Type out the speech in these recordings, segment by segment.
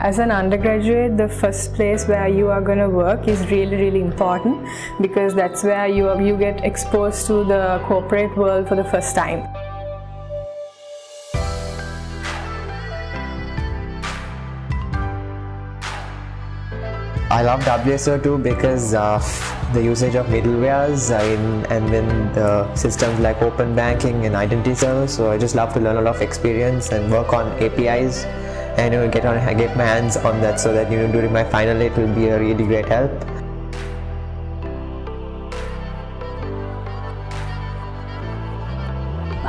As an undergraduate, the first place where you are going to work is really, really important because that's where you, are, you get exposed to the corporate world for the first time. I love WSO2 because of the usage of middlewares in, and then the systems like open banking and identity servers. So I just love to learn a lot of experience and work on APIs and you know, get on get my hands on that so that you know during my final it will be a really great help.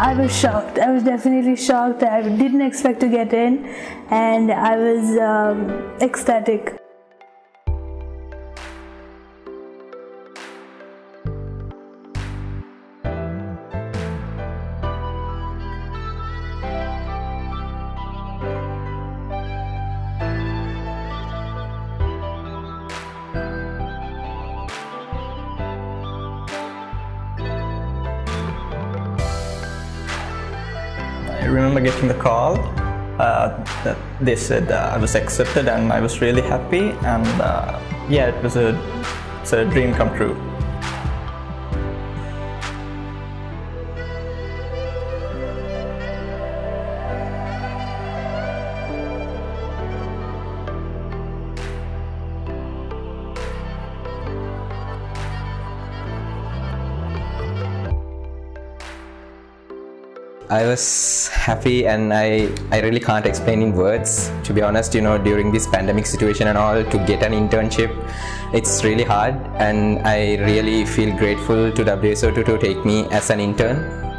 I was shocked. I was definitely shocked. I didn't expect to get in, and I was um, ecstatic. I remember getting the call uh, that they said uh, I was accepted and I was really happy and uh, yeah it was a, it's a dream come true. I was happy and I, I really can't explain in words. To be honest, you know, during this pandemic situation and all, to get an internship, it's really hard and I really feel grateful to WSO2 to take me as an intern.